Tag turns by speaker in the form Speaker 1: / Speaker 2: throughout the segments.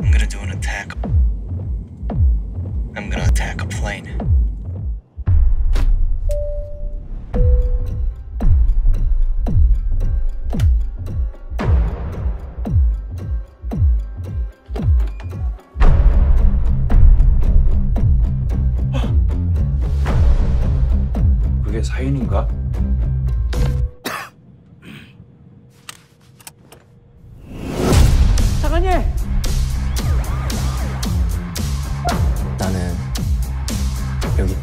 Speaker 1: I'm gonna
Speaker 2: do an attack.
Speaker 1: I'm gonna
Speaker 2: attack
Speaker 1: a plane.
Speaker 3: 그게 사인인가?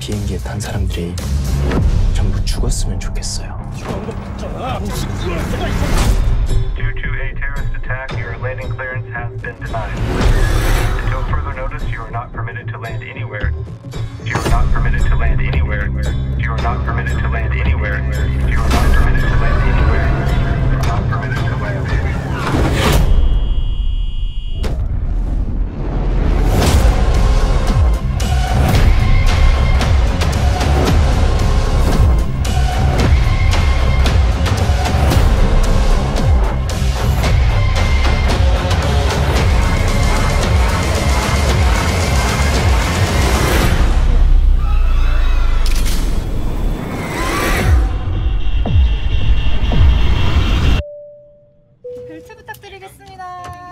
Speaker 4: 비행기에 탄 사람들이 전부 죽었으면 좋겠어요. Due to a
Speaker 5: terrorist attack, your landing clearance has been denied.
Speaker 6: 벨트 부탁드리겠습니다.